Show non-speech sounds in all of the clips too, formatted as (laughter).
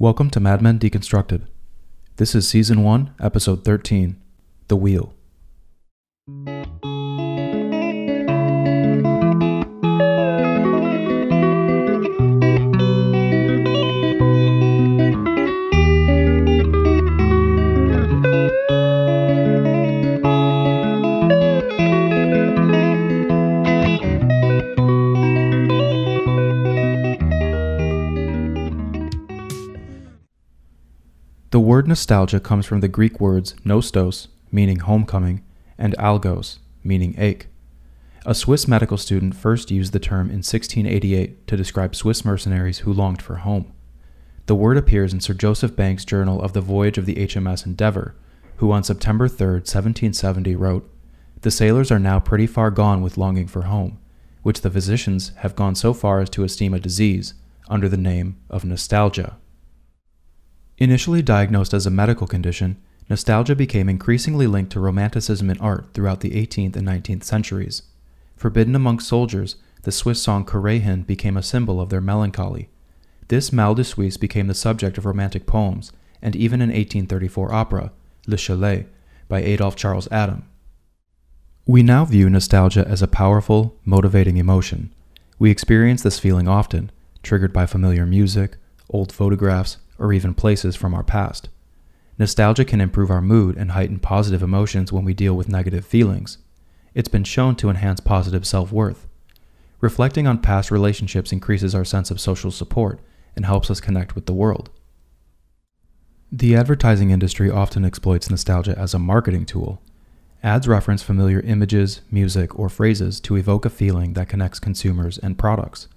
Welcome to Mad Men Deconstructed. This is Season 1, Episode 13 The Wheel. Word nostalgia comes from the Greek words nostos, meaning homecoming, and algos, meaning ache. A Swiss medical student first used the term in 1688 to describe Swiss mercenaries who longed for home. The word appears in Sir Joseph Banks' journal of the voyage of the HMS Endeavour, who on September 3, 1770, wrote, The sailors are now pretty far gone with longing for home, which the physicians have gone so far as to esteem a disease, under the name of nostalgia. Initially diagnosed as a medical condition, nostalgia became increasingly linked to Romanticism in art throughout the 18th and 19th centuries. Forbidden among soldiers, the Swiss song Kuhreihen became a symbol of their melancholy. This mal de Suisse became the subject of romantic poems, and even an 1834 opera, Le Chalet, by Adolphe Charles Adam. We now view nostalgia as a powerful, motivating emotion. We experience this feeling often, triggered by familiar music, old photographs, or even places from our past. Nostalgia can improve our mood and heighten positive emotions when we deal with negative feelings. It's been shown to enhance positive self worth. Reflecting on past relationships increases our sense of social support and helps us connect with the world. The advertising industry often exploits nostalgia as a marketing tool. Ads reference familiar images, music, or phrases to evoke a feeling that connects consumers and products.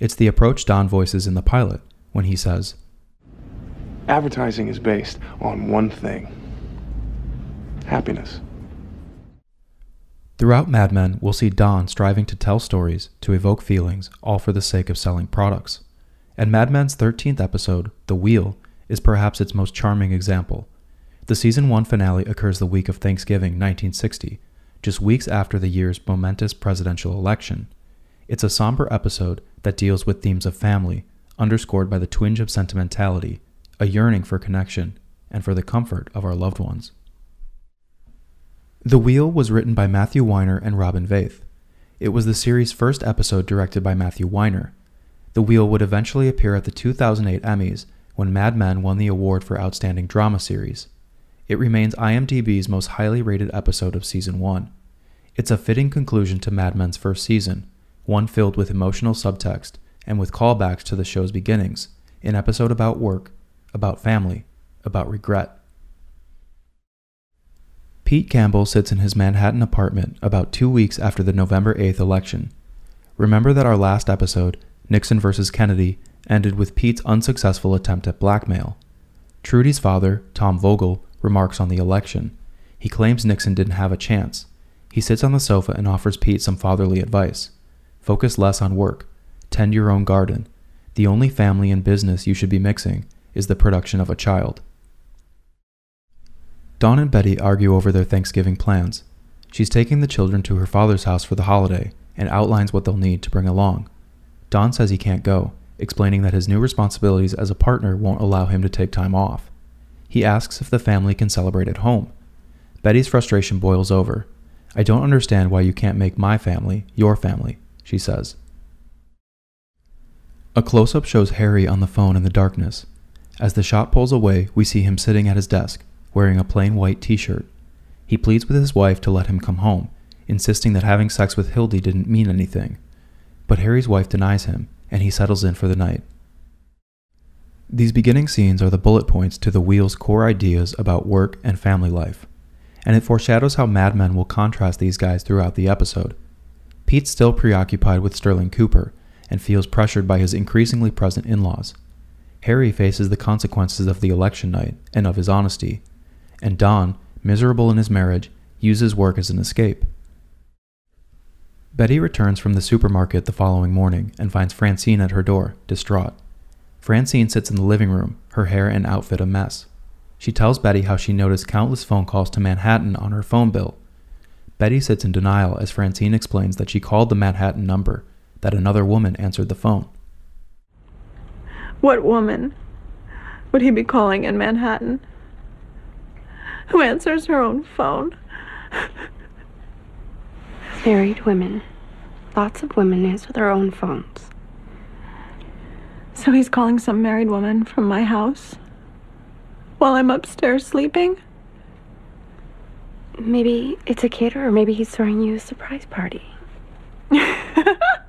It's the approach Don voices in the pilot when he says, Advertising is based on one thing happiness. Throughout Mad Men, we'll see Don striving to tell stories, to evoke feelings, all for the sake of selling products. And Mad Men's 13th episode, The Wheel, is perhaps its most charming example. The season 1 finale occurs the week of Thanksgiving 1960, just weeks after the year's momentous presidential election. It's a somber episode that deals with themes of family, underscored by the twinge of sentimentality a yearning for connection, and for the comfort of our loved ones. The Wheel was written by Matthew Weiner and Robin Veith. It was the series' first episode directed by Matthew Weiner. The Wheel would eventually appear at the 2008 Emmys when Mad Men won the award for Outstanding Drama Series. It remains IMDb's most highly rated episode of season 1. It's a fitting conclusion to Mad Men's first season, one filled with emotional subtext and with callbacks to the show's beginnings, an episode about work about family, about regret. Pete Campbell sits in his Manhattan apartment about two weeks after the November 8th election. Remember that our last episode, Nixon versus Kennedy, ended with Pete's unsuccessful attempt at blackmail. Trudy's father, Tom Vogel, remarks on the election. He claims Nixon didn't have a chance. He sits on the sofa and offers Pete some fatherly advice. Focus less on work. Tend your own garden. The only family and business you should be mixing is the production of a child. Don and Betty argue over their Thanksgiving plans. She's taking the children to her father's house for the holiday and outlines what they'll need to bring along. Don says he can't go, explaining that his new responsibilities as a partner won't allow him to take time off. He asks if the family can celebrate at home. Betty's frustration boils over. I don't understand why you can't make my family your family, she says. A close up shows Harry on the phone in the darkness. As the shot pulls away, we see him sitting at his desk, wearing a plain white t shirt. He pleads with his wife to let him come home, insisting that having sex with Hildy didn't mean anything. But Harry's wife denies him, and he settles in for the night. These beginning scenes are the bullet points to the Wheel's core ideas about work and family life, and it foreshadows how Mad Men will contrast these guys throughout the episode. Pete's still preoccupied with Sterling Cooper and feels pressured by his increasingly present in laws. Harry faces the consequences of the election night and of his honesty, and Don, miserable in his marriage, uses work as an escape. Betty returns from the supermarket the following morning and finds Francine at her door, distraught. Francine sits in the living room, her hair and outfit a mess. She tells Betty how she noticed countless phone calls to Manhattan on her phone bill. Betty sits in denial as Francine explains that she called the Manhattan number, that another woman answered the phone. What woman? would he be calling in Manhattan? Who answers her own phone? (laughs) Married women. Lots of women answer their own phones. So he's calling some married woman from my house? While I'm upstairs sleeping? Maybe it's a kid, or maybe he's throwing you a surprise party. (laughs)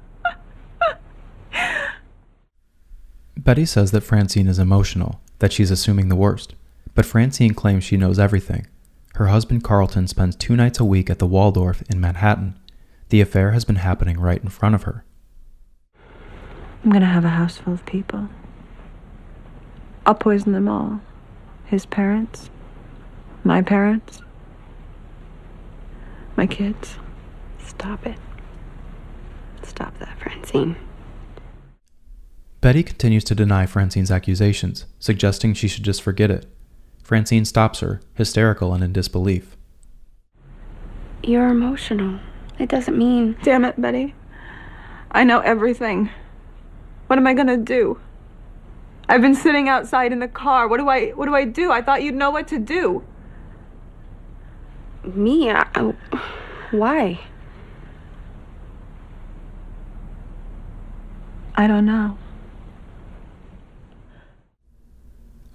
Betty says that Francine is emotional, that she's assuming the worst, but Francine claims she knows everything. Her husband Carlton spends two nights a week at the Waldorf in Manhattan. The affair has been happening right in front of her. I'm gonna have a house full of people. I'll poison them all. His parents, my parents, my kids. Stop it. Stop that, Francine. Betty continues to deny Francine's accusations, suggesting she should just forget it. Francine stops her, hysterical and in disbelief. You're emotional. It doesn't mean. Damn it, Betty. I know everything. What am I gonna do? I've been sitting outside in the car. What do I what do I do? I thought you'd know what to do. Me? I, I- why? I don't know.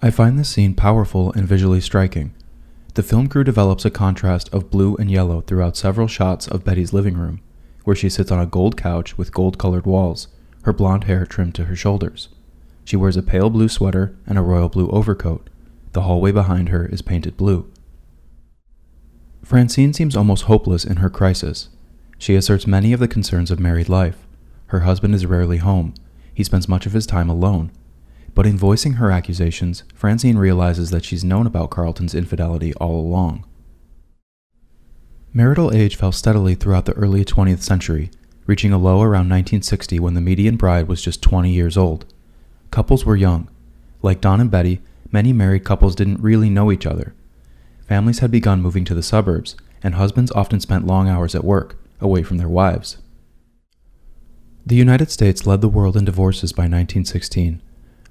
I find this scene powerful and visually striking. The film crew develops a contrast of blue and yellow throughout several shots of Betty's living room, where she sits on a gold couch with gold colored walls, her blonde hair trimmed to her shoulders. She wears a pale blue sweater and a royal blue overcoat. The hallway behind her is painted blue. Francine seems almost hopeless in her crisis. She asserts many of the concerns of married life. Her husband is rarely home. He spends much of his time alone. But in voicing her accusations, Francine realizes that she's known about Carlton's infidelity all along. Marital age fell steadily throughout the early 20th century, reaching a low around 1960 when the median bride was just 20 years old. Couples were young. Like Don and Betty, many married couples didn't really know each other. Families had begun moving to the suburbs, and husbands often spent long hours at work, away from their wives. The United States led the world in divorces by 1916.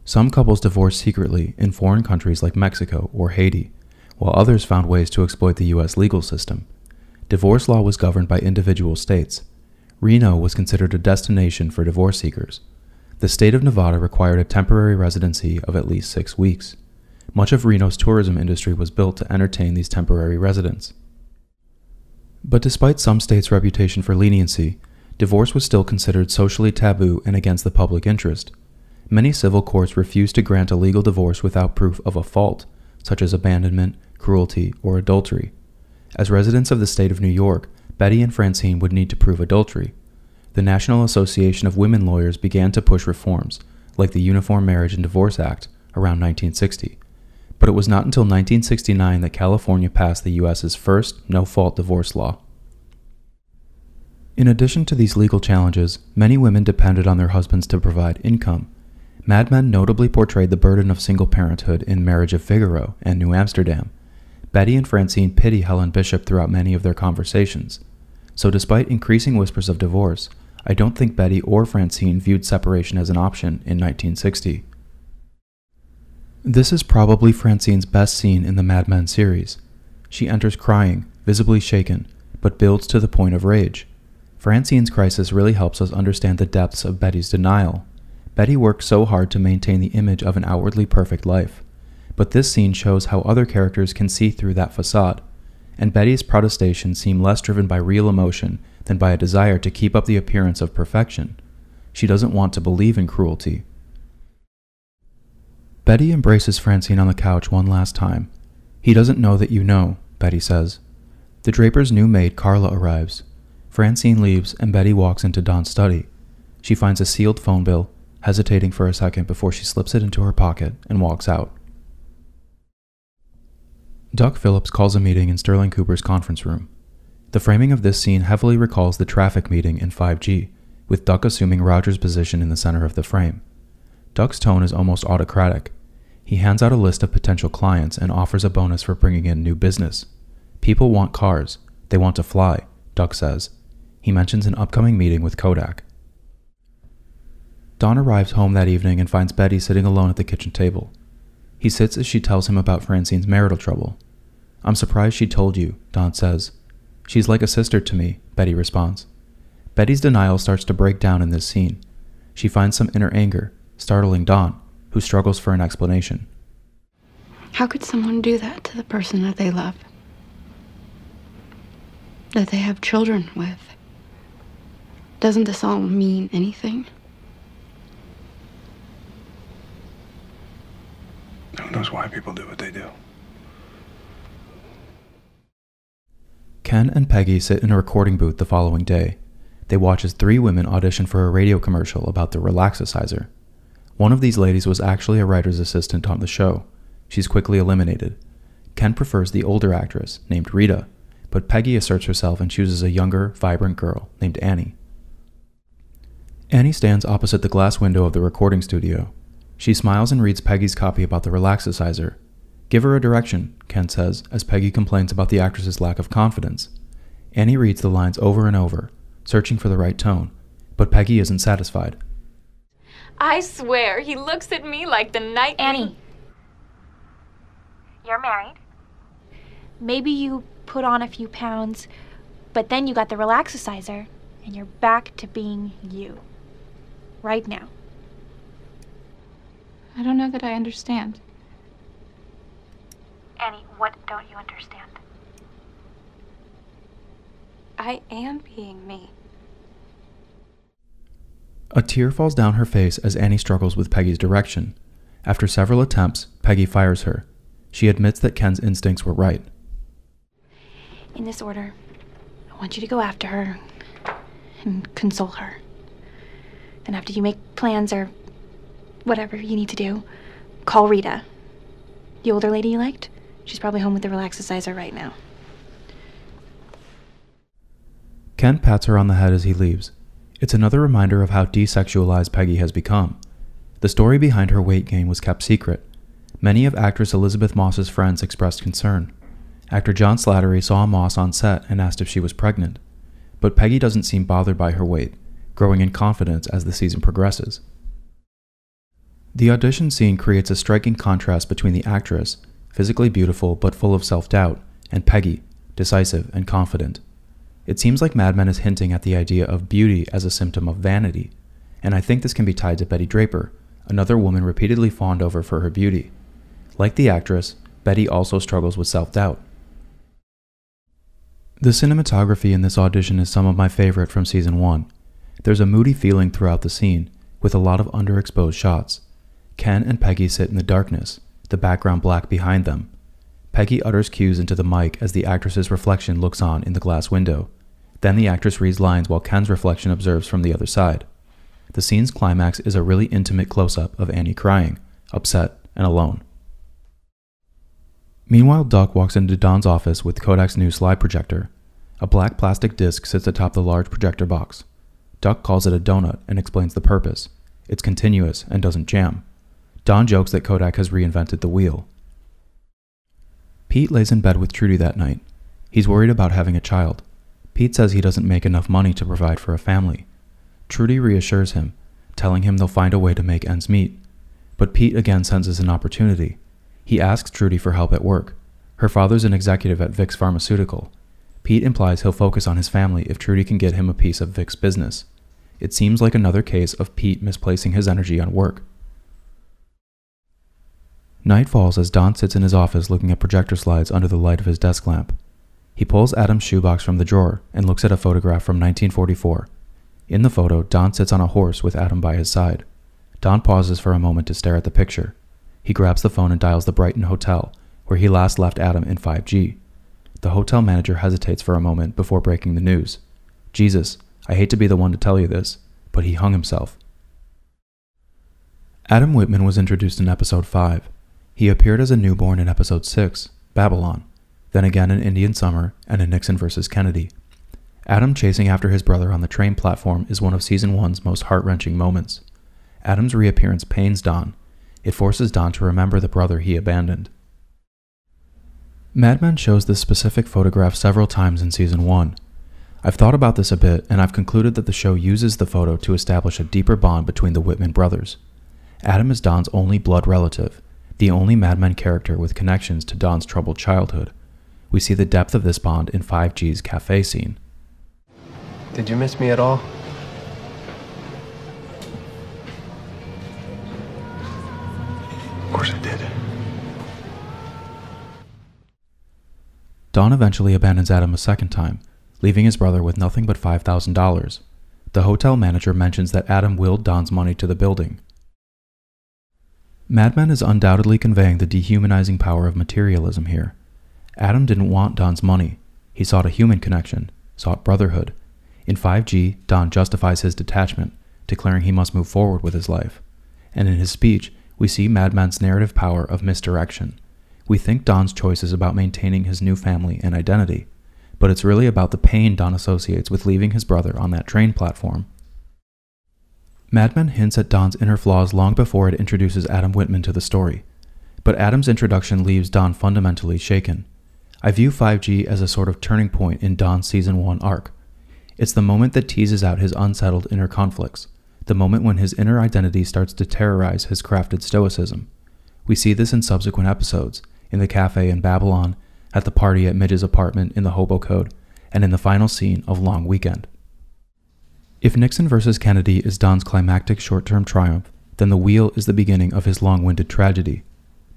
Some couples divorced secretly in foreign countries like Mexico or Haiti, while others found ways to exploit the U.S. legal system. Divorce law was governed by individual states. Reno was considered a destination for divorce seekers. The state of Nevada required a temporary residency of at least six weeks. Much of Reno's tourism industry was built to entertain these temporary residents. But despite some states' reputation for leniency, divorce was still considered socially taboo and against the public interest. Many civil courts refused to grant a legal divorce without proof of a fault, such as abandonment, cruelty, or adultery. As residents of the state of New York, Betty and Francine would need to prove adultery. The National Association of Women Lawyers began to push reforms, like the Uniform Marriage and Divorce Act, around 1960. But it was not until 1969 that California passed the U.S.'s first no fault divorce law. In addition to these legal challenges, many women depended on their husbands to provide income. Mad Men notably portrayed the burden of single parenthood in Marriage of Figaro and New Amsterdam. Betty and Francine pity Helen Bishop throughout many of their conversations. So, despite increasing whispers of divorce, I don't think Betty or Francine viewed separation as an option in 1960. This is probably Francine's best scene in the Mad Men series. She enters crying, visibly shaken, but builds to the point of rage. Francine's crisis really helps us understand the depths of Betty's denial. Betty worked so hard to maintain the image of an outwardly perfect life. But this scene shows how other characters can see through that facade, and Betty's protestations seem less driven by real emotion than by a desire to keep up the appearance of perfection. She doesn't want to believe in cruelty. Betty embraces Francine on the couch one last time. He doesn't know that you know, Betty says. The draper's new maid, Carla, arrives. Francine leaves, and Betty walks into Don's study. She finds a sealed phone bill, hesitating for a second before she slips it into her pocket and walks out. Duck Phillips calls a meeting in Sterling Cooper's conference room. The framing of this scene heavily recalls the traffic meeting in 5G, with Duck assuming Roger's position in the center of the frame. Duck's tone is almost autocratic. He hands out a list of potential clients and offers a bonus for bringing in new business. People want cars. They want to fly, Duck says. He mentions an upcoming meeting with Kodak. Don arrives home that evening and finds Betty sitting alone at the kitchen table. He sits as she tells him about Francine's marital trouble. I'm surprised she told you, Don says. She's like a sister to me, Betty responds. Betty's denial starts to break down in this scene. She finds some inner anger, startling Don, who struggles for an explanation. How could someone do that to the person that they love? That they have children with? Doesn't this all mean anything? Who knows why people do what they do? Ken and Peggy sit in a recording booth the following day. They watch as three women audition for a radio commercial about the Relaxicizer. One of these ladies was actually a writer's assistant on the show. She's quickly eliminated. Ken prefers the older actress, named Rita, but Peggy asserts herself and chooses a younger, vibrant girl named Annie. Annie stands opposite the glass window of the recording studio. She smiles and reads Peggy's copy about the Relaxicizer. Give her a direction, Ken says, as Peggy complains about the actress's lack of confidence. Annie reads the lines over and over, searching for the right tone, but Peggy isn't satisfied. I swear, he looks at me like the night. Annie. You're married. Maybe you put on a few pounds, but then you got the relaxicizer, and you're back to being you. Right now. I don't know that I understand. Annie, what don't you understand? I am being me. A tear falls down her face as Annie struggles with Peggy's direction. After several attempts, Peggy fires her. She admits that Ken's instincts were right. In this order, I want you to go after her and console her. Then, after you make plans or whatever you need to do, call Rita. The older lady you liked? She's probably home with the relaxicizer right now. Ken pats her on the head as he leaves. It's another reminder of how desexualized Peggy has become. The story behind her weight gain was kept secret. Many of actress Elisabeth Moss's friends expressed concern. Actor John Slattery saw Moss on set and asked if she was pregnant. But Peggy doesn't seem bothered by her weight, growing in confidence as the season progresses. The audition scene creates a striking contrast between the actress, physically beautiful but full of self doubt, and Peggy, decisive and confident. It seems like Mad Men is hinting at the idea of beauty as a symptom of vanity, and I think this can be tied to Betty Draper, another woman repeatedly fawned over for her beauty. Like the actress, Betty also struggles with self doubt. The cinematography in this audition is some of my favorite from season 1. There's a moody feeling throughout the scene, with a lot of underexposed shots. Ken and Peggy sit in the darkness, the background black behind them. Peggy utters cues into the mic as the actress's reflection looks on in the glass window. Then the actress reads lines while Ken's reflection observes from the other side. The scene's climax is a really intimate close up of Annie crying, upset, and alone. Meanwhile, Duck walks into Don's office with Kodak's new slide projector. A black plastic disc sits atop the large projector box. Duck calls it a donut and explains the purpose. It's continuous and doesn't jam. Don jokes that Kodak has reinvented the wheel. Pete lays in bed with Trudy that night. He's worried about having a child. Pete says he doesn't make enough money to provide for a family. Trudy reassures him, telling him they'll find a way to make ends meet. But Pete again senses an opportunity. He asks Trudy for help at work. Her father's an executive at Vicks Pharmaceutical. Pete implies he'll focus on his family if Trudy can get him a piece of Vicks business. It seems like another case of Pete misplacing his energy on work. Night falls as Don sits in his office looking at projector slides under the light of his desk lamp. He pulls Adam's shoebox from the drawer and looks at a photograph from 1944. In the photo, Don sits on a horse with Adam by his side. Don pauses for a moment to stare at the picture. He grabs the phone and dials the Brighton Hotel, where he last left Adam in 5G. The hotel manager hesitates for a moment before breaking the news. Jesus, I hate to be the one to tell you this, but he hung himself. Adam Whitman was introduced in episode 5. He appeared as a newborn in episode 6, Babylon, then again in Indian Summer and in Nixon vs. Kennedy. Adam chasing after his brother on the train platform is one of season 1's most heart wrenching moments. Adam's reappearance pains Don, it forces Don to remember the brother he abandoned. Mad Men shows this specific photograph several times in season 1. I've thought about this a bit, and I've concluded that the show uses the photo to establish a deeper bond between the Whitman brothers. Adam is Don's only blood relative, the only Mad Men character with connections to Don's troubled childhood. We see the depth of this bond in 5G's cafe scene. Did you miss me at all? Of course I did. Don eventually abandons Adam a second time, leaving his brother with nothing but $5,000. The hotel manager mentions that Adam willed Don's money to the building. Mad Men is undoubtedly conveying the dehumanizing power of materialism here. Adam didn't want Don's money. He sought a human connection, sought brotherhood. In 5G, Don justifies his detachment, declaring he must move forward with his life. And in his speech, we see Mad Men's narrative power of misdirection. We think Don's choice is about maintaining his new family and identity, but it's really about the pain Don associates with leaving his brother on that train platform. Mad Men hints at Don's inner flaws long before it introduces Adam Whitman to the story, but Adam's introduction leaves Don fundamentally shaken. I view 5G as a sort of turning point in Don's season 1 arc. It's the moment that teases out his unsettled inner conflicts, the moment when his inner identity starts to terrorize his crafted stoicism. We see this in subsequent episodes, in the cafe in Babylon, at the party at Midge's apartment in the Hobo Code, and in the final scene of Long Weekend. If Nixon versus Kennedy is Don's climactic short term triumph, then the wheel is the beginning of his long winded tragedy.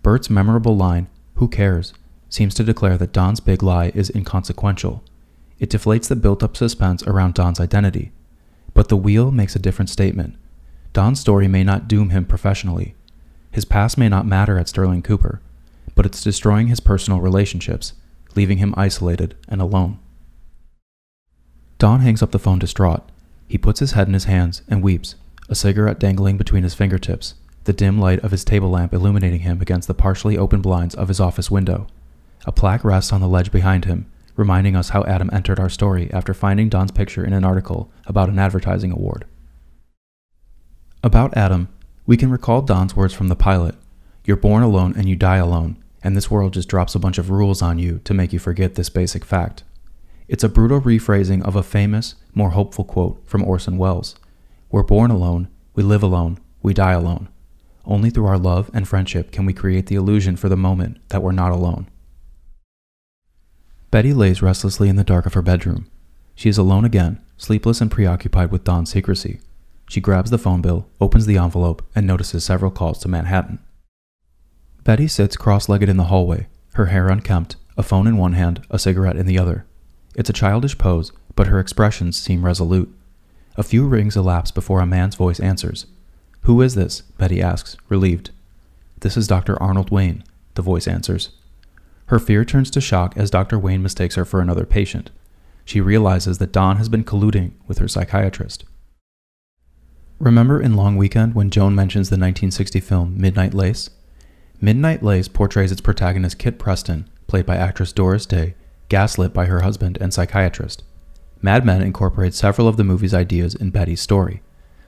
Bert's memorable line, Who cares? seems to declare that Don's big lie is inconsequential. It deflates the built up suspense around Don's identity. But the wheel makes a different statement. Don's story may not doom him professionally. His past may not matter at Sterling Cooper, but it's destroying his personal relationships, leaving him isolated and alone. Don hangs up the phone distraught. He puts his head in his hands and weeps, a cigarette dangling between his fingertips, the dim light of his table lamp illuminating him against the partially open blinds of his office window. A plaque rests on the ledge behind him, reminding us how Adam entered our story after finding Don's picture in an article about an advertising award. About Adam, we can recall Don's words from the pilot You're born alone and you die alone, and this world just drops a bunch of rules on you to make you forget this basic fact. It's a brutal rephrasing of a famous, more hopeful quote from Orson Welles We're born alone, we live alone, we die alone. Only through our love and friendship can we create the illusion for the moment that we're not alone. Betty lays restlessly in the dark of her bedroom. She is alone again, sleepless and preoccupied with Don's secrecy. She grabs the phone bill, opens the envelope, and notices several calls to Manhattan. Betty sits cross legged in the hallway, her hair unkempt, a phone in one hand, a cigarette in the other. It's a childish pose, but her expressions seem resolute. A few rings elapse before a man's voice answers. Who is this? Betty asks, relieved. This is Dr. Arnold Wayne, the voice answers. Her fear turns to shock as Dr. Wayne mistakes her for another patient. She realizes that Don has been colluding with her psychiatrist. Remember in Long Weekend when Joan mentions the 1960 film Midnight Lace? Midnight Lace portrays its protagonist Kit Preston, played by actress Doris Day, gaslit by her husband and psychiatrist. Mad Men incorporates several of the movie's ideas in Betty's story.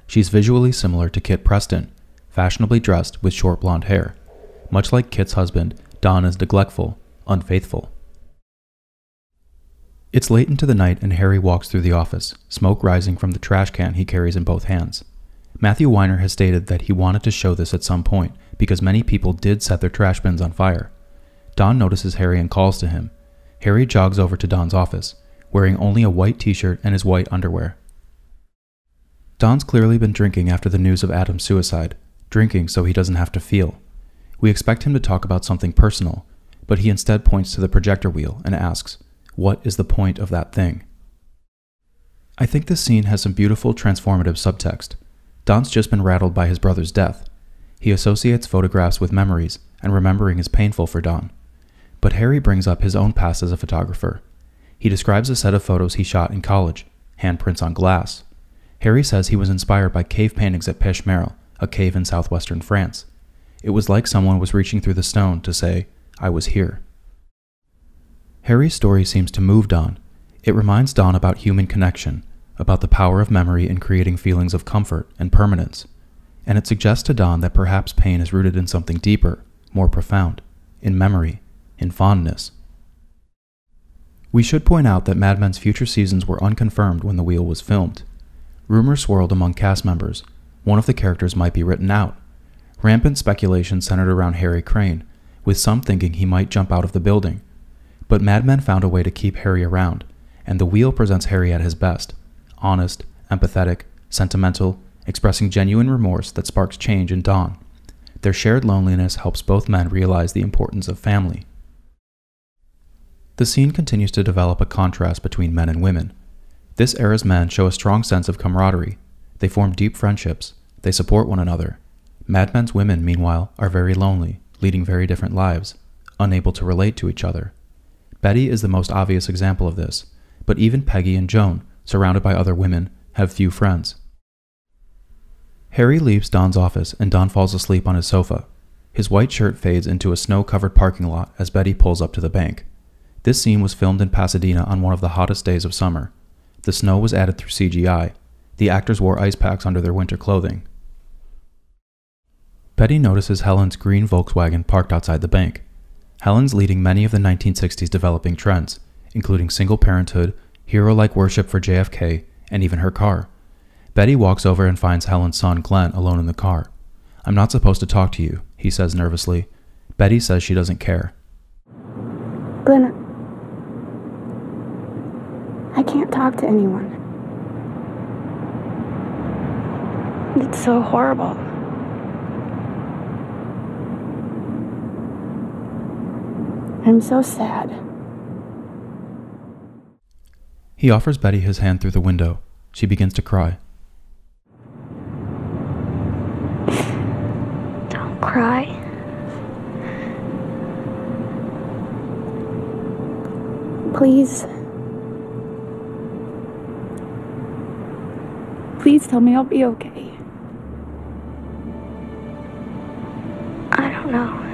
She's visually similar to Kit Preston, fashionably dressed with short blonde hair. Much like Kit's husband, Don is neglectful, unfaithful. It's late into the night and Harry walks through the office, smoke rising from the trash can he carries in both hands. Matthew Weiner has stated that he wanted to show this at some point because many people did set their trash bins on fire. Don notices Harry and calls to him. Harry jogs over to Don's office, wearing only a white t shirt and his white underwear. Don's clearly been drinking after the news of Adam's suicide, drinking so he doesn't have to feel. We expect him to talk about something personal, but he instead points to the projector wheel and asks, What is the point of that thing? I think this scene has some beautiful transformative subtext. Don's just been rattled by his brother's death. He associates photographs with memories, and remembering is painful for Don. But Harry brings up his own past as a photographer. He describes a set of photos he shot in college, handprints on glass. Harry says he was inspired by cave paintings at Pech Merle, a cave in southwestern France. It was like someone was reaching through the stone to say, I was here. Harry's story seems to move Don. It reminds Don about human connection, about the power of memory in creating feelings of comfort and permanence. And it suggests to Don that perhaps pain is rooted in something deeper, more profound, in memory, in fondness. We should point out that Mad Men's future seasons were unconfirmed when The Wheel was filmed. Rumors swirled among cast members. One of the characters might be written out. Rampant speculation centered around Harry Crane, with some thinking he might jump out of the building. But Mad Men found a way to keep Harry around, and the wheel presents Harry at his best honest, empathetic, sentimental, expressing genuine remorse that sparks change in Don. Their shared loneliness helps both men realize the importance of family. The scene continues to develop a contrast between men and women. This era's men show a strong sense of camaraderie. They form deep friendships. They support one another. Mad Men's women, meanwhile, are very lonely, leading very different lives, unable to relate to each other. Betty is the most obvious example of this, but even Peggy and Joan, surrounded by other women, have few friends. Harry leaves Don's office and Don falls asleep on his sofa. His white shirt fades into a snow covered parking lot as Betty pulls up to the bank. This scene was filmed in Pasadena on one of the hottest days of summer. The snow was added through CGI. The actors wore ice packs under their winter clothing. Betty notices Helen's green Volkswagen parked outside the bank. Helen's leading many of the 1960s developing trends, including single parenthood, hero like worship for JFK, and even her car. Betty walks over and finds Helen's son Glenn alone in the car. I'm not supposed to talk to you, he says nervously. Betty says she doesn't care. Glenn, I can't talk to anyone. It's so horrible. I'm so sad. He offers Betty his hand through the window. She begins to cry. Don't cry. Please. Please tell me I'll be okay. I don't know.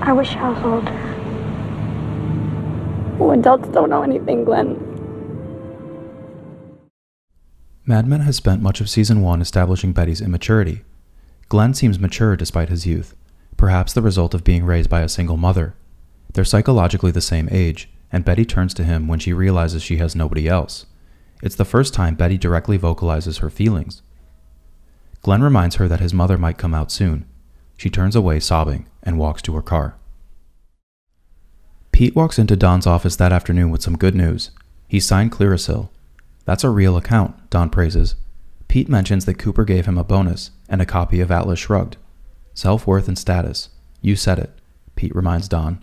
I wish I was older. Oh, adults don't know anything, Glenn. Mad Men has spent much of season one establishing Betty's immaturity. Glenn seems mature despite his youth, perhaps the result of being raised by a single mother. They're psychologically the same age, and Betty turns to him when she realizes she has nobody else. It's the first time Betty directly vocalizes her feelings. Glenn reminds her that his mother might come out soon. She turns away sobbing and walks to her car. Pete walks into Don's office that afternoon with some good news. He signed Clearasil. That's a real account, Don praises. Pete mentions that Cooper gave him a bonus and a copy of Atlas Shrugged. Self worth and status. You said it, Pete reminds Don.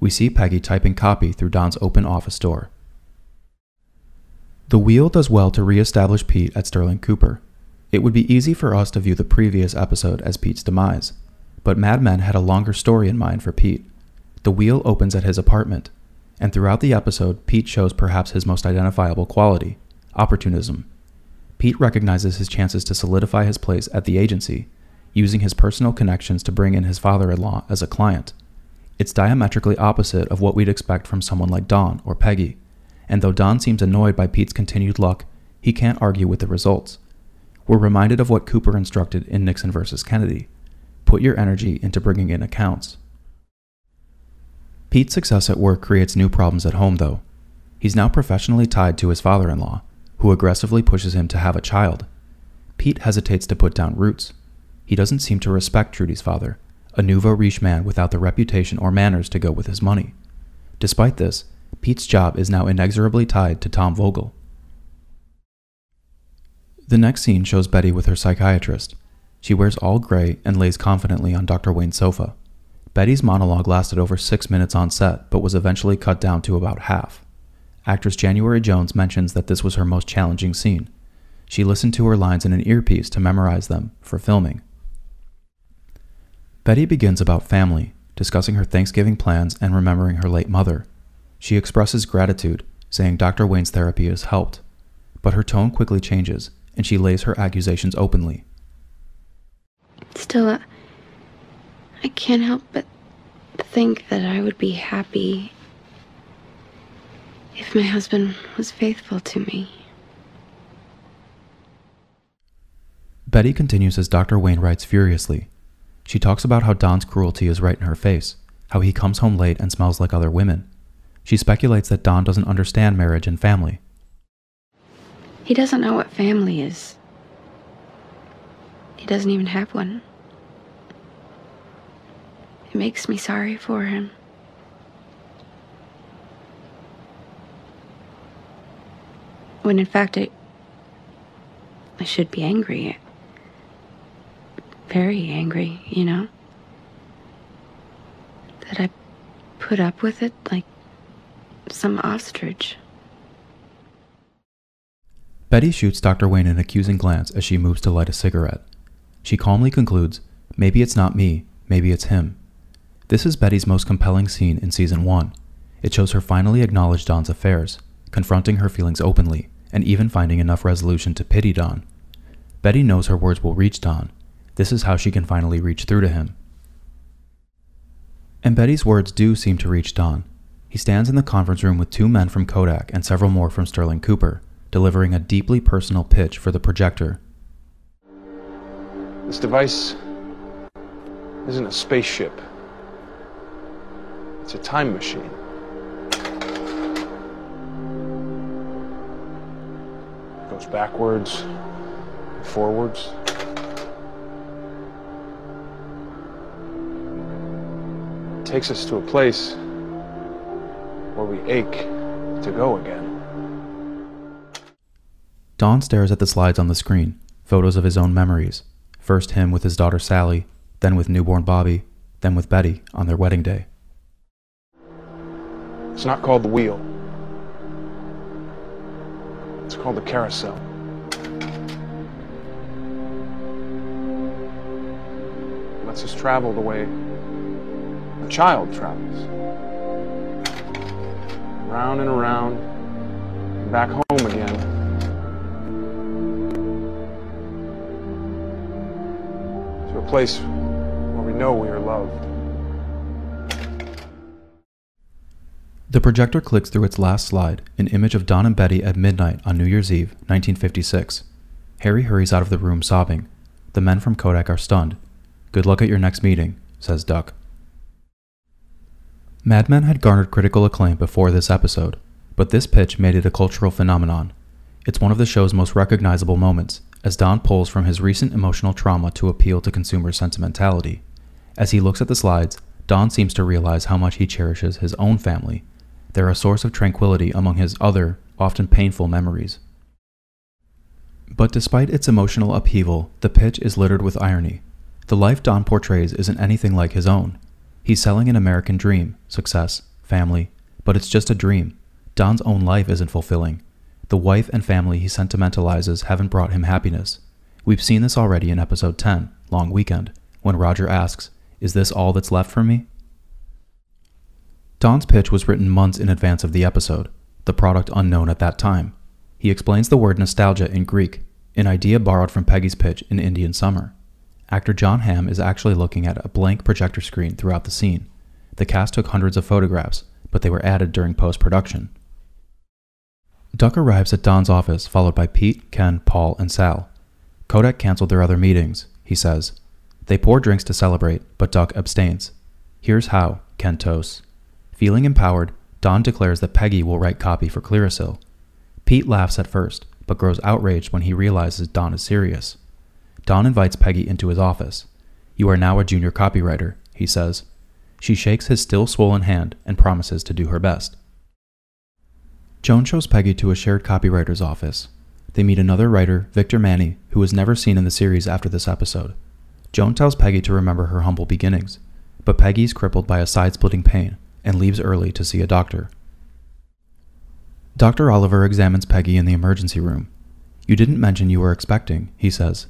We see Peggy typing copy through Don's open office door. The wheel does well to re-establish Pete at Sterling Cooper. It would be easy for us to view the previous episode as Pete's demise, but Mad Men had a longer story in mind for Pete. The wheel opens at his apartment, and throughout the episode, Pete shows perhaps his most identifiable quality opportunism. Pete recognizes his chances to solidify his place at the agency, using his personal connections to bring in his father in law as a client. It's diametrically opposite of what we'd expect from someone like Don or Peggy, and though Don seems annoyed by Pete's continued luck, he can't argue with the results. We're reminded of what Cooper instructed in Nixon versus Kennedy put your energy into bringing in accounts. Pete's success at work creates new problems at home, though. He's now professionally tied to his father in law, who aggressively pushes him to have a child. Pete hesitates to put down roots. He doesn't seem to respect Trudy's father, a nouveau riche man without the reputation or manners to go with his money. Despite this, Pete's job is now inexorably tied to Tom Vogel. The next scene shows Betty with her psychiatrist. She wears all gray and lays confidently on Dr. Wayne's sofa. Betty's monologue lasted over six minutes on set, but was eventually cut down to about half. Actress January Jones mentions that this was her most challenging scene. She listened to her lines in an earpiece to memorize them for filming. Betty begins about family, discussing her Thanksgiving plans and remembering her late mother. She expresses gratitude, saying Dr. Wayne's therapy has helped. But her tone quickly changes, and she lays her accusations openly. Still, uh, I can't help but think that I would be happy if my husband was faithful to me. Betty continues as Dr. Wayne writes furiously. She talks about how Don's cruelty is right in her face, how he comes home late and smells like other women. She speculates that Don doesn't understand marriage and family. He doesn't know what family is. He doesn't even have one. It makes me sorry for him. When in fact, I, I should be angry. Very angry, you know? That I put up with it like some ostrich. Betty shoots Dr. Wayne an accusing glance as she moves to light a cigarette. She calmly concludes, Maybe it's not me, maybe it's him. This is Betty's most compelling scene in season 1. It shows her finally acknowledge Don's affairs, confronting her feelings openly, and even finding enough resolution to pity Don. Betty knows her words will reach Don. This is how she can finally reach through to him. And Betty's words do seem to reach Don. He stands in the conference room with two men from Kodak and several more from Sterling Cooper, delivering a deeply personal pitch for the projector. This device isn't a spaceship. It's a time machine. It goes backwards forwards. Takes us to a place where we ache to go again. Don stares at the slides on the screen, photos of his own memories. First him with his daughter Sally, then with newborn Bobby, then with Betty on their wedding day. It's not called the wheel. It's called the carousel. It lets us travel the way a child travels. Round and around, back home again. To a place where we know we are loved. The projector clicks through its last slide, an image of Don and Betty at midnight on New Year's Eve, 1956. Harry hurries out of the room sobbing. The men from Kodak are stunned. Good luck at your next meeting, says Duck. Mad Men had garnered critical acclaim before this episode, but this pitch made it a cultural phenomenon. It's one of the show's most recognizable moments, as Don pulls from his recent emotional trauma to appeal to consumer sentimentality. As he looks at the slides, Don seems to realize how much he cherishes his own family. They're a source of tranquility among his other, often painful memories. But despite its emotional upheaval, the pitch is littered with irony. The life Don portrays isn't anything like his own. He's selling an American dream, success, family, but it's just a dream. Don's own life isn't fulfilling. The wife and family he sentimentalizes haven't brought him happiness. We've seen this already in episode 10, Long Weekend, when Roger asks, Is this all that's left for me? Don's pitch was written months in advance of the episode, the product unknown at that time. He explains the word nostalgia in Greek, an idea borrowed from Peggy's pitch in Indian Summer. Actor Jon Hamm is actually looking at a blank projector screen throughout the scene. The cast took hundreds of photographs, but they were added during post production. Duck arrives at Don's office, followed by Pete, Ken, Paul, and Sal. Kodak canceled their other meetings, he says. They pour drinks to celebrate, but Duck abstains. Here's how, Ken toasts. Feeling empowered, Don declares that Peggy will write copy for Clearasil. Pete laughs at first, but grows outraged when he realizes Don is serious. Don invites Peggy into his office. You are now a junior copywriter, he says. She shakes his still swollen hand and promises to do her best. Joan shows Peggy to a shared copywriter's office. They meet another writer, Victor Manny, who was never seen in the series after this episode. Joan tells Peggy to remember her humble beginnings, but Peggy is crippled by a side splitting pain and leaves early to see a doctor. Dr. Oliver examines Peggy in the emergency room. You didn't mention you were expecting, he says.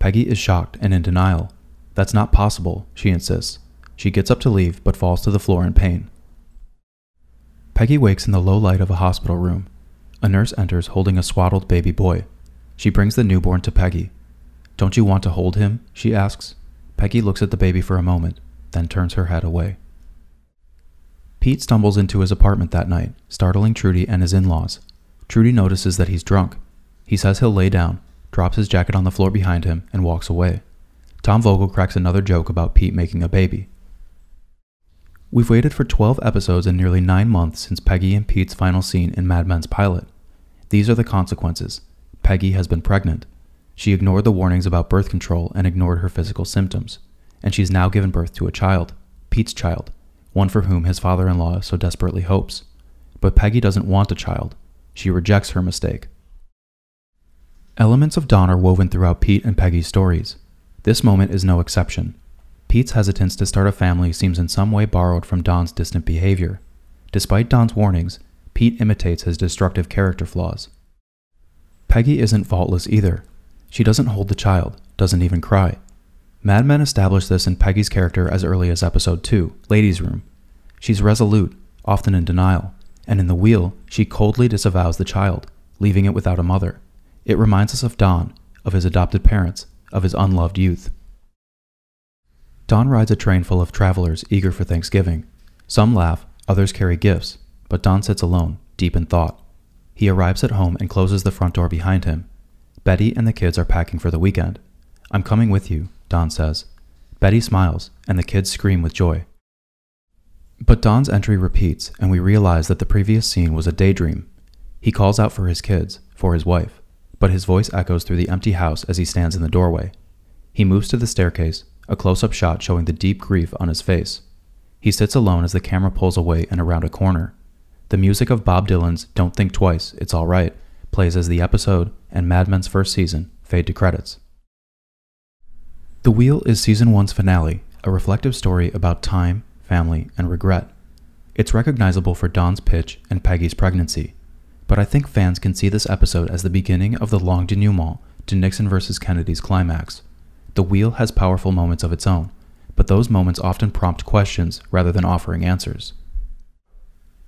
Peggy is shocked and in denial. That's not possible, she insists. She gets up to leave, but falls to the floor in pain. Peggy wakes in the low light of a hospital room. A nurse enters holding a swaddled baby boy. She brings the newborn to Peggy. Don't you want to hold him? she asks. Peggy looks at the baby for a moment, then turns her head away. Pete stumbles into his apartment that night, startling Trudy and his in laws. Trudy notices that he's drunk. He says he'll lay down, drops his jacket on the floor behind him, and walks away. Tom Vogel cracks another joke about Pete making a baby. We've waited for 12 episodes and nearly 9 months since Peggy and Pete's final scene in Mad Men's pilot. These are the consequences. Peggy has been pregnant. She ignored the warnings about birth control and ignored her physical symptoms, and she's now given birth to a child, Pete's child, one for whom his father in law so desperately hopes. But Peggy doesn't want a child. She rejects her mistake. Elements of Don are woven throughout Pete and Peggy's stories. This moment is no exception. Pete's hesitance to start a family seems in some way borrowed from Don's distant behavior. Despite Don's warnings, Pete imitates his destructive character flaws. Peggy isn't faultless either. She doesn't hold the child, doesn't even cry. Mad Men established this in Peggy's character as early as episode 2, Ladies' Room. She's resolute, often in denial, and in The Wheel, she coldly disavows the child, leaving it without a mother. It reminds us of Don, of his adopted parents, of his unloved youth. Don rides a train full of travelers eager for Thanksgiving. Some laugh, others carry gifts, but Don sits alone, deep in thought. He arrives at home and closes the front door behind him. Betty and the kids are packing for the weekend. I'm coming with you, Don says. Betty smiles, and the kids scream with joy. But Don's entry repeats, and we realize that the previous scene was a daydream. He calls out for his kids, for his wife, but his voice echoes through the empty house as he stands in the doorway. He moves to the staircase, a close up shot showing the deep grief on his face. He sits alone as the camera pulls away and around a corner. The music of Bob Dylan's Don't Think Twice, It's Alright plays as the episode and Mad Men's first season fade to credits. The Wheel is season one's finale, a reflective story about time, family, and regret. It's recognizable for Don's pitch and Peggy's pregnancy, but I think fans can see this episode as the beginning of the long denouement to Nixon versus Kennedy's climax. The wheel has powerful moments of its own, but those moments often prompt questions rather than offering answers.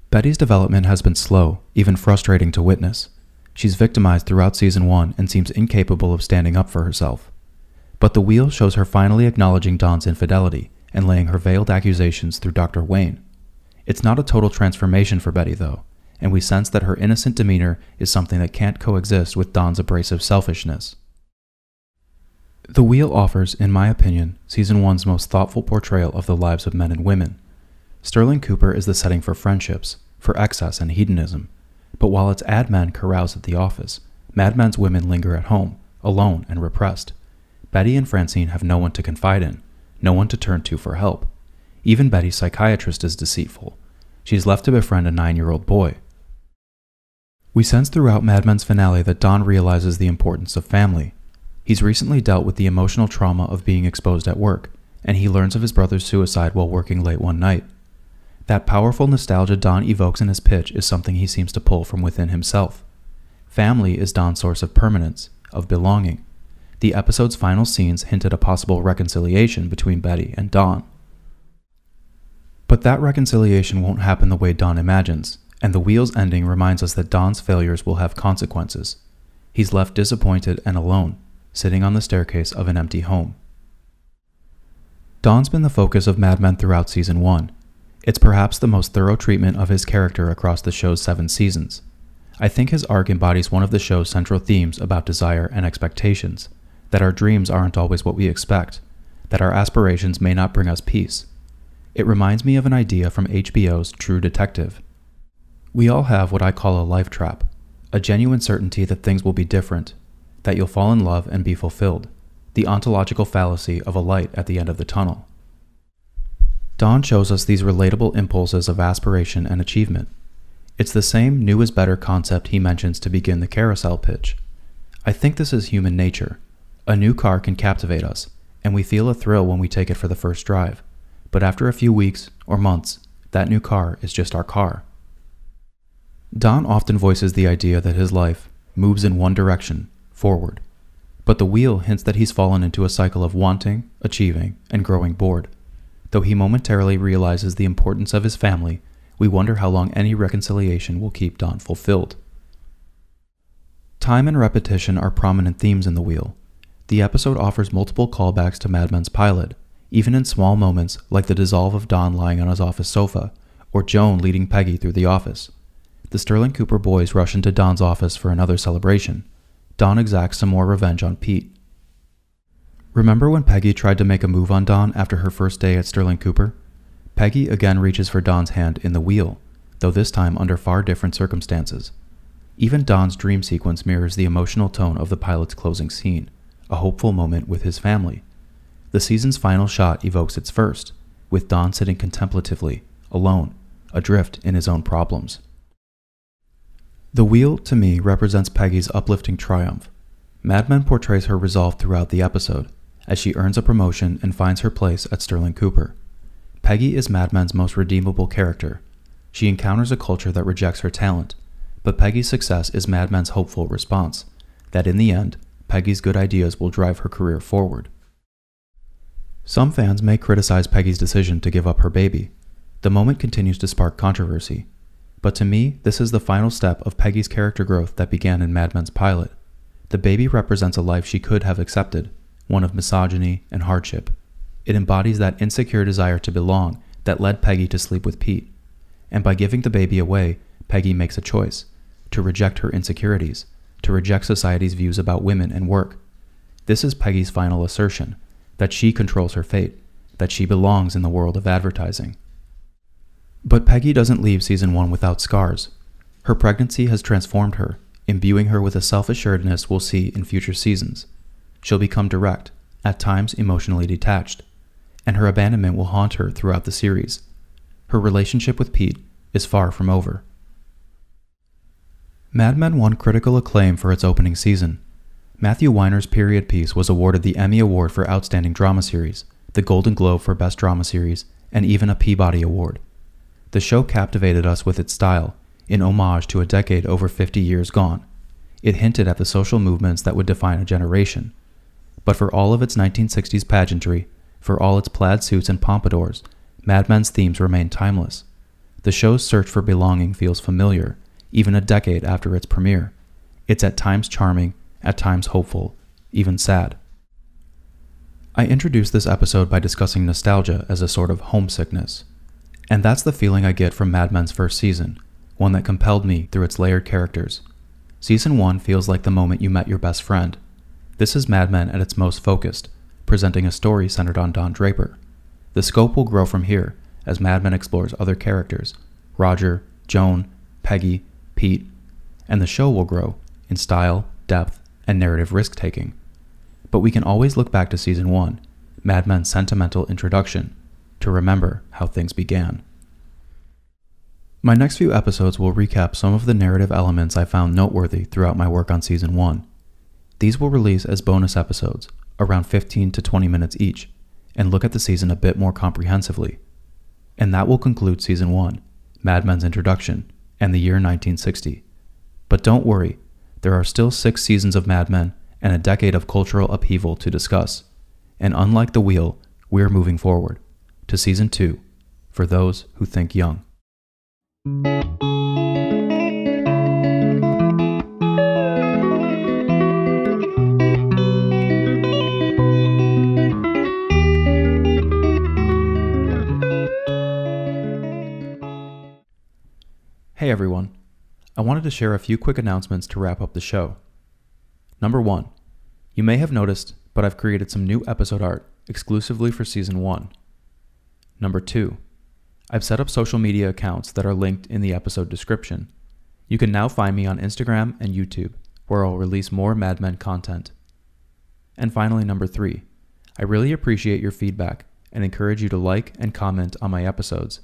Betty's development has been slow, even frustrating to witness. She's victimized throughout season 1 and seems incapable of standing up for herself. But the wheel shows her finally acknowledging Don's infidelity and laying her veiled accusations through Dr. Wayne. It's not a total transformation for Betty, though, and we sense that her innocent demeanor is something that can't coexist with Don's abrasive selfishness. The Wheel offers, in my opinion, season one's most thoughtful portrayal of the lives of men and women. Sterling Cooper is the setting for friendships, for excess and hedonism. But while its ad men carouse at the office, Mad Men's women linger at home, alone and repressed. Betty and Francine have no one to confide in, no one to turn to for help. Even Betty's psychiatrist is deceitful. She's left to befriend a nine year old boy. We sense throughout Mad Men's finale that Don realizes the importance of family, He's recently dealt with the emotional trauma of being exposed at work, and he learns of his brother's suicide while working late one night. That powerful nostalgia Don evokes in his pitch is something he seems to pull from within himself. Family is Don's source of permanence, of belonging. The episode's final scenes hint at a possible reconciliation between Betty and Don. But that reconciliation won't happen the way Don imagines, and the Wheel's ending reminds us that Don's failures will have consequences. He's left disappointed and alone, sitting on the staircase of an empty home. Don's been the focus of Mad Men throughout season 1. It's perhaps the most thorough treatment of his character across the show's seven seasons. I think his arc embodies one of the show's central themes about desire and expectations that our dreams aren't always what we expect, that our aspirations may not bring us peace. It reminds me of an idea from HBO's True Detective. We all have what I call a life trap, a genuine certainty that things will be different, that you'll fall in love and be fulfilled, the ontological fallacy of a light at the end of the tunnel. Don shows us these relatable impulses of aspiration and achievement. It's the same new is better concept he mentions to begin the carousel pitch. I think this is human nature. A new car can captivate us, and we feel a thrill when we take it for the first drive. But after a few weeks or months, that new car is just our car. Don often voices the idea that his life moves in one direction forward. But the wheel hints that he's fallen into a cycle of wanting, achieving, and growing bored. Though he momentarily realizes the importance of his family, we wonder how long any reconciliation will keep Don fulfilled. Time and repetition are prominent themes in The Wheel. The episode offers multiple callbacks to Mad Men's pilot, even in small moments like the dissolve of Don lying on his office sofa, or Joan leading Peggy through the office. The Sterling Cooper boys rush into Don's office for another celebration, Don exacts some more revenge on Pete. Remember when Peggy tried to make a move on Don after her first day at Sterling Cooper? Peggy again reaches for Don's hand in the wheel, though this time under far different circumstances. Even Don's dream sequence mirrors the emotional tone of the pilot's closing scene, a hopeful moment with his family. The season's final shot evokes its first, with Don sitting contemplatively, alone, adrift in his own problems. The wheel, to me, represents Peggy's uplifting triumph. Mad Men portrays her resolve throughout the episode, as she earns a promotion and finds her place at Sterling Cooper. Peggy is Mad Men's most redeemable character. She encounters a culture that rejects her talent, but Peggy's success is Mad Men's hopeful response that in the end, Peggy's good ideas will drive her career forward. Some fans may criticize Peggy's decision to give up her baby. The moment continues to spark controversy. But to me, this is the final step of Peggy's character growth that began in Mad Men's pilot. The baby represents a life she could have accepted, one of misogyny and hardship. It embodies that insecure desire to belong that led Peggy to sleep with Pete. And by giving the baby away, Peggy makes a choice to reject her insecurities, to reject society's views about women and work. This is Peggy's final assertion that she controls her fate, that she belongs in the world of advertising. But Peggy doesn't leave season one without scars. Her pregnancy has transformed her, imbuing her with a self assuredness we'll see in future seasons. She'll become direct, at times emotionally detached, and her abandonment will haunt her throughout the series. Her relationship with Pete is far from over. Mad Men won critical acclaim for its opening season. Matthew Weiner's period piece was awarded the Emmy Award for Outstanding Drama Series, the Golden Globe for Best Drama Series, and even a Peabody Award. The show captivated us with its style, in homage to a decade over 50 years gone. It hinted at the social movements that would define a generation. But for all of its 1960s pageantry, for all its plaid suits and pompadours, Mad Men's themes remain timeless. The show's search for belonging feels familiar, even a decade after its premiere. It's at times charming, at times hopeful, even sad. I introduced this episode by discussing nostalgia as a sort of homesickness. And that's the feeling I get from Mad Men's first season, one that compelled me through its layered characters. Season 1 feels like the moment you met your best friend. This is Mad Men at its most focused, presenting a story centered on Don Draper. The scope will grow from here as Mad Men explores other characters Roger, Joan, Peggy, Pete, and the show will grow in style, depth, and narrative risk taking. But we can always look back to season 1, Mad Men's sentimental introduction, to remember how things began. My next few episodes will recap some of the narrative elements I found noteworthy throughout my work on season 1. These will release as bonus episodes, around 15 to 20 minutes each, and look at the season a bit more comprehensively. And that will conclude season 1, Mad Men's introduction, and the year 1960. But don't worry, there are still six seasons of Mad Men and a decade of cultural upheaval to discuss. And unlike The Wheel, we're moving forward to season 2 for those who think young. Hey everyone. I wanted to share a few quick announcements to wrap up the show. Number one, you may have noticed, but I've created some new episode art exclusively for season one. Number two, I've set up social media accounts that are linked in the episode description. You can now find me on Instagram and YouTube, where I'll release more Mad Men content. And finally, number three, I really appreciate your feedback and encourage you to like and comment on my episodes.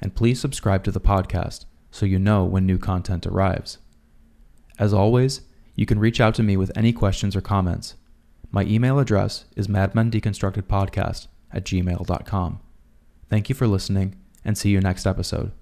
And please subscribe to the podcast so you know when new content arrives. As always, you can reach out to me with any questions or comments. My email address is madmendeconstructedpodcast at gmail.com. Thank you for listening, and see you next episode.